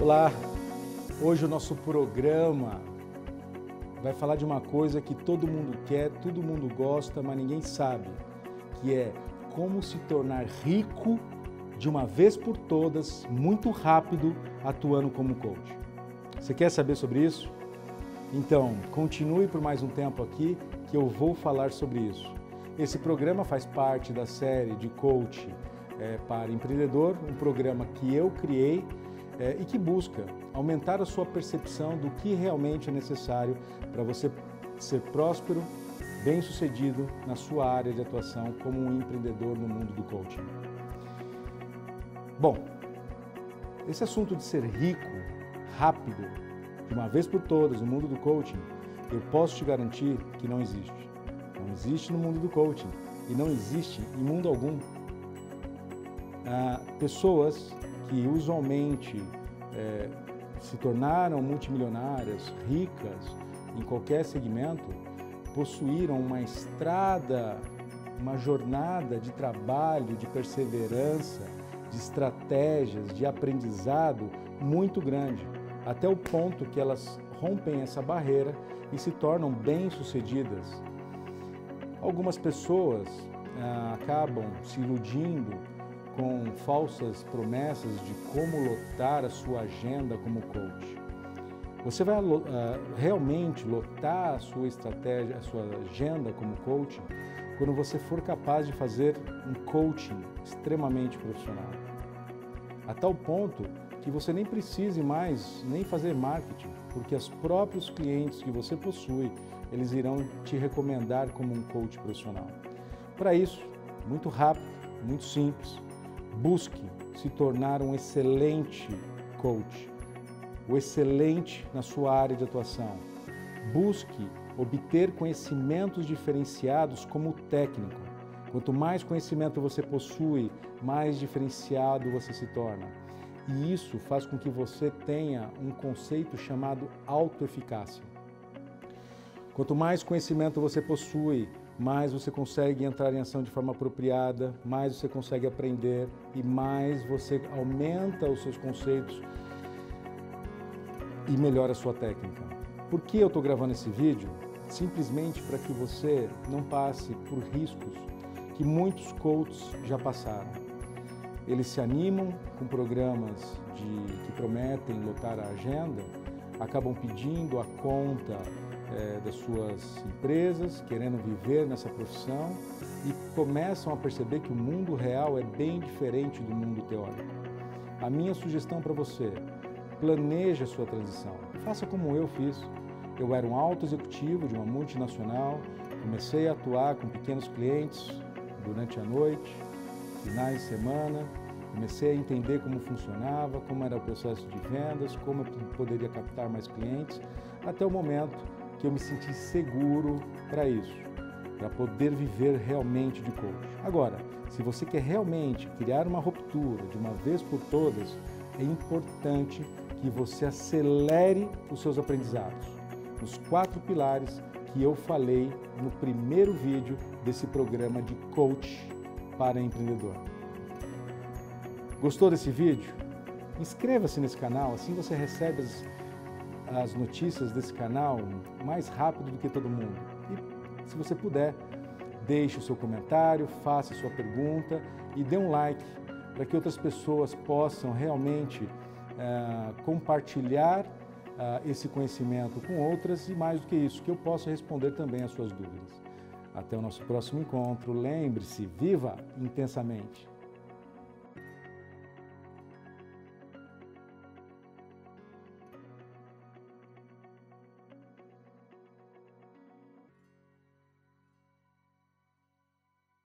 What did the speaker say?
Olá, hoje o nosso programa vai falar de uma coisa que todo mundo quer, todo mundo gosta, mas ninguém sabe, que é como se tornar rico de uma vez por todas, muito rápido, atuando como coach. Você quer saber sobre isso? Então, continue por mais um tempo aqui que eu vou falar sobre isso. Esse programa faz parte da série de coach é, para empreendedor, um programa que eu criei é, e que busca aumentar a sua percepção do que realmente é necessário para você ser próspero, bem-sucedido na sua área de atuação como um empreendedor no mundo do coaching. Bom, esse assunto de ser rico, rápido, de uma vez por todas no mundo do coaching, eu posso te garantir que não existe. Não existe no mundo do coaching e não existe em mundo algum. Ah, pessoas que usualmente é, se tornaram multimilionárias, ricas em qualquer segmento, possuíram uma estrada, uma jornada de trabalho, de perseverança, de estratégias, de aprendizado muito grande, até o ponto que elas rompem essa barreira e se tornam bem-sucedidas. Algumas pessoas ah, acabam se iludindo com falsas promessas de como lotar a sua agenda como coach. Você vai uh, realmente lotar a sua estratégia, a sua agenda como coach quando você for capaz de fazer um coaching extremamente profissional. A tal ponto que você nem precise mais nem fazer marketing, porque os próprios clientes que você possui, eles irão te recomendar como um coach profissional. Para isso, muito rápido, muito simples, Busque se tornar um excelente coach, o excelente na sua área de atuação. Busque obter conhecimentos diferenciados como técnico. Quanto mais conhecimento você possui, mais diferenciado você se torna. E isso faz com que você tenha um conceito chamado autoeficácia. Quanto mais conhecimento você possui, mais você consegue entrar em ação de forma apropriada, mais você consegue aprender e mais você aumenta os seus conceitos e melhora a sua técnica. Por que eu estou gravando esse vídeo? Simplesmente para que você não passe por riscos que muitos coaches já passaram. Eles se animam com programas de, que prometem lotar a agenda, acabam pedindo a conta é, das suas empresas, querendo viver nessa profissão e começam a perceber que o mundo real é bem diferente do mundo teórico. A minha sugestão para você, planeje a sua transição. Faça como eu fiz. Eu era um alto executivo de uma multinacional, comecei a atuar com pequenos clientes durante a noite, finais de semana, comecei a entender como funcionava, como era o processo de vendas, como eu poderia captar mais clientes, até o momento que eu me senti seguro para isso, para poder viver realmente de coach. Agora, se você quer realmente criar uma ruptura de uma vez por todas, é importante que você acelere os seus aprendizados. Os quatro pilares que eu falei no primeiro vídeo desse programa de coach para empreendedor. Gostou desse vídeo? Inscreva-se nesse canal, assim você recebe as as notícias desse canal mais rápido do que todo mundo. E se você puder, deixe o seu comentário, faça a sua pergunta e dê um like para que outras pessoas possam realmente uh, compartilhar uh, esse conhecimento com outras e mais do que isso, que eu possa responder também as suas dúvidas. Até o nosso próximo encontro. Lembre-se, viva intensamente!